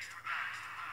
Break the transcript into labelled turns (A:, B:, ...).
A: Christ, Christ.